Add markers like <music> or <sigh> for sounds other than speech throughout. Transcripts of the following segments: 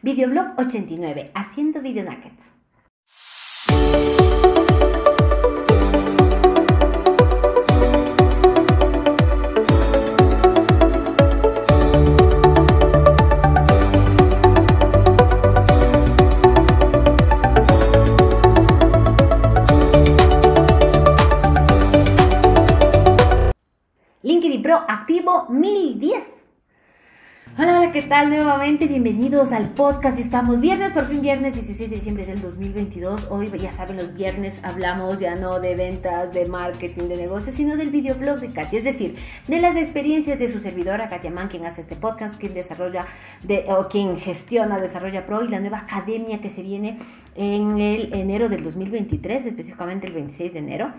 Videoblog 89, haciendo video nuggets. LinkedIn Pro activo 1010. Hola, hola, ¿qué tal? Nuevamente, bienvenidos al podcast. Estamos viernes, por fin viernes 16 de diciembre del 2022. Hoy, ya saben, los viernes hablamos ya no de ventas, de marketing, de negocios, sino del videoblog de Katia. Es decir, de las experiencias de su servidora, Katia Man, quien hace este podcast, quien desarrolla de, o quien gestiona Desarrolla Pro y la nueva academia que se viene en el enero del 2023, específicamente el 26 de enero.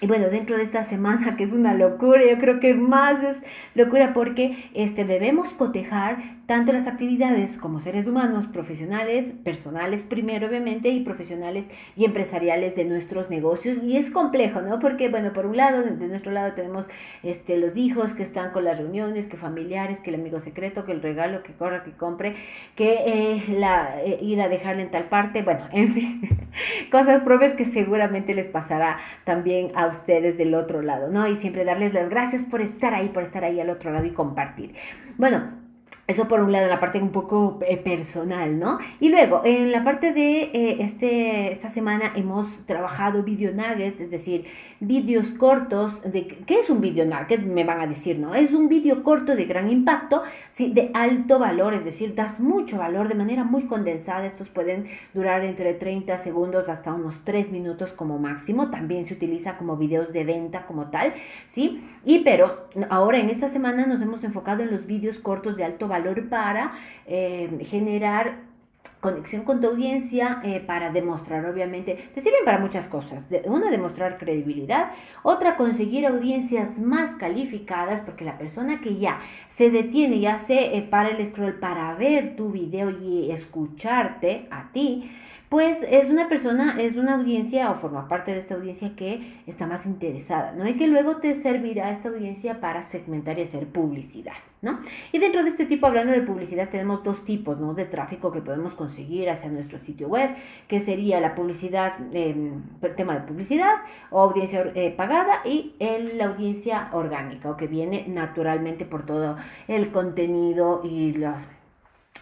Y bueno, dentro de esta semana, <laughs> que es una locura, yo creo que más es locura porque este, debemos cotejar tanto las actividades como seres humanos, profesionales, personales primero obviamente, y profesionales y empresariales de nuestros negocios. Y es complejo, ¿no? Porque, bueno, por un lado, de nuestro lado tenemos este, los hijos que están con las reuniones, que familiares, que el amigo secreto, que el regalo, que corra, que compre, que eh, la, eh, ir a dejarle en tal parte, bueno, en fin, <laughs> cosas propias que seguramente les pasará también a ustedes del otro lado, ¿no? Y siempre darles las gracias por estar ahí, por estar ahí al otro lado y compartir. Bueno, eso por un lado, la parte un poco eh, personal, ¿no? Y luego, en la parte de eh, este, esta semana hemos trabajado video nuggets, es decir, vídeos cortos. De, ¿Qué es un video nugget? Me van a decir, ¿no? Es un vídeo corto de gran impacto, ¿sí? de alto valor, es decir, das mucho valor de manera muy condensada. Estos pueden durar entre 30 segundos hasta unos 3 minutos como máximo. También se utiliza como videos de venta como tal, ¿sí? Y pero ahora en esta semana nos hemos enfocado en los vídeos cortos de alto valor valor para eh, generar conexión con tu audiencia eh, para demostrar, obviamente, te sirven para muchas cosas. Una, demostrar credibilidad. Otra, conseguir audiencias más calificadas, porque la persona que ya se detiene, ya se eh, para el scroll para ver tu video y escucharte a ti, pues es una persona, es una audiencia o forma parte de esta audiencia que está más interesada, ¿no? Y que luego te servirá esta audiencia para segmentar y hacer publicidad, ¿no? Y dentro de este tipo, hablando de publicidad, tenemos dos tipos, ¿no? De tráfico que podemos conseguir hacia nuestro sitio web, que sería la publicidad, el tema de publicidad o audiencia eh, pagada y la audiencia orgánica o que viene naturalmente por todo el contenido y las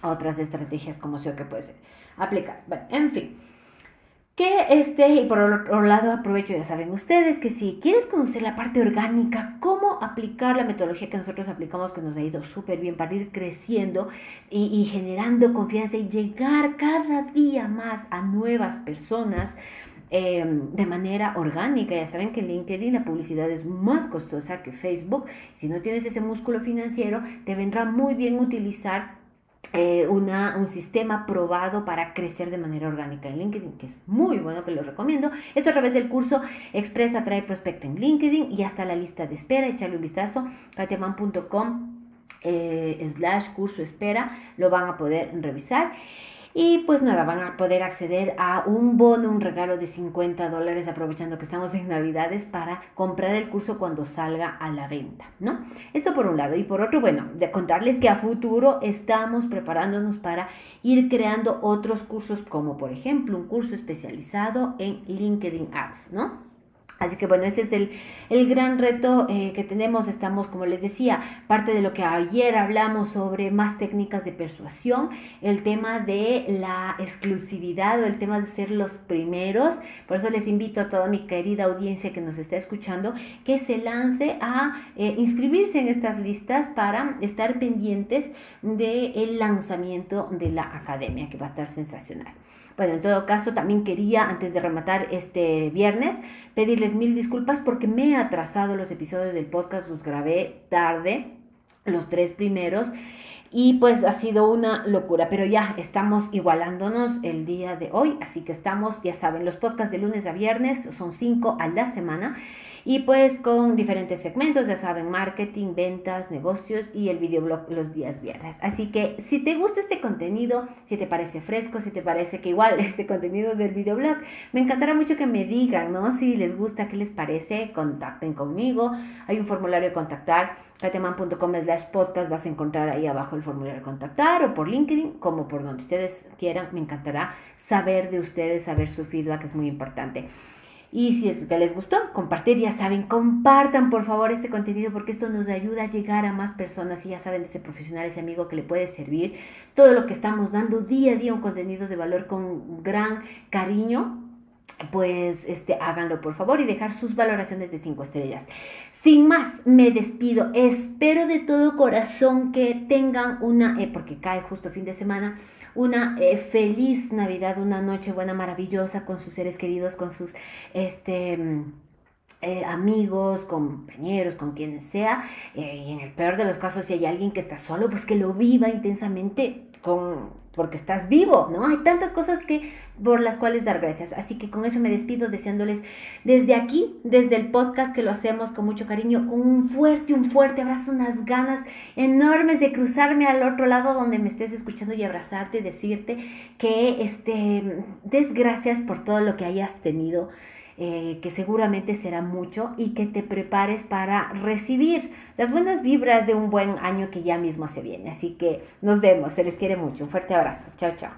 otras estrategias como sea que puede ser aplicar. En fin. Que este, y por otro lado aprovecho, ya saben ustedes, que si quieres conocer la parte orgánica, cómo aplicar la metodología que nosotros aplicamos, que nos ha ido súper bien para ir creciendo y, generando confianza y llegar cada día más a nuevas personas, em, de manera orgánica. Ya saben que LinkedIn la publicidad es más costosa que Facebook. Si no tienes ese músculo financiero, te vendrá muy bien utilizar eh, una, un sistema probado para crecer de manera orgánica en LinkedIn, que es muy bueno, que lo recomiendo. Esto a través del curso Express Atrae Prospecto en LinkedIn y hasta la lista de espera. Echarle un vistazo, katiaman.com eh, slash curso espera, lo van a poder revisar. Y pues nada, van a poder acceder a un bono, un regalo de 50 dólares, aprovechando que estamos en Navidades, para comprar el curso cuando salga a la venta, ¿no? Esto por un lado. Y por otro, bueno, de contarles que a futuro estamos preparándonos para ir creando otros cursos, como por ejemplo un curso especializado en LinkedIn Ads, ¿no? Así que bueno, ese es el, gran reto eh, que tenemos. Estamos, como les decía, parte de lo que ayer hablamos sobre más técnicas de persuasión, el tema de la exclusividad o el tema de ser los primeros. Por eso les invito a toda mi querida audiencia que nos está escuchando que se lance a eh, inscribirse en estas listas para estar pendientes del lanzamiento de la academia, que va a estar sensacional. Bueno, en todo caso, también quería, antes de rematar este viernes, pedirles mil disculpas porque me he atrasado los episodios del podcast, los grabé tarde, los tres primeros. Y pues ha sido una locura, pero ya estamos igualándonos el día de hoy, así que estamos, ya saben, los podcasts de lunes a viernes son cinco a la semana Y pues con diferentes segmentos, ya saben, marketing, ventas, negocios y el videoblog los días viernes. Así que si te gusta este contenido, si te parece fresco, si te parece que igual <laughs> este contenido del videoblog, me encantará mucho que me digan, ¿no? Si les gusta, qué les parece, contacten conmigo. Hay un formulario de contactar, kateman.com slash podcast, vas a encontrar ahí abajo el formulario de contactar o por LinkedIn, como por donde ustedes quieran. Me encantará saber de ustedes, saber su feedback, es muy importante. Y si es que les gustó, compartir, ya saben, compartan por favor este contenido porque esto nos ayuda a llegar a más personas y ya saben de ese profesional, ese amigo que le puede servir. Todo lo que estamos dando día a día, un contenido de valor con gran cariño, pues este, háganlo por favor y dejar sus valoraciones de 5 estrellas. Sin más, me despido. Espero de todo corazón que tengan una, eh, porque cae justo fin de semana, una eh, feliz Navidad, una noche buena, maravillosa con sus seres queridos, con sus este, mm, eh, amigos, compañeros, con quienes sea. Eh, y en el peor de los casos, si hay alguien que está solo, pues que lo viva intensamente con, porque estás vivo, ¿no? Hay tantas cosas que por las cuales dar gracias. Así que con eso me despido deseándoles desde aquí, desde el podcast que lo hacemos con mucho cariño, con un fuerte, un fuerte abrazo, unas ganas enormes de cruzarme al otro lado donde me estés escuchando y abrazarte y decirte que este des gracias por todo lo que hayas tenido. Eh, que seguramente será mucho y que te prepares para recibir las buenas vibras de un buen año que ya mismo se viene. Así que nos vemos, se les quiere mucho. Un fuerte abrazo. Chao, chao.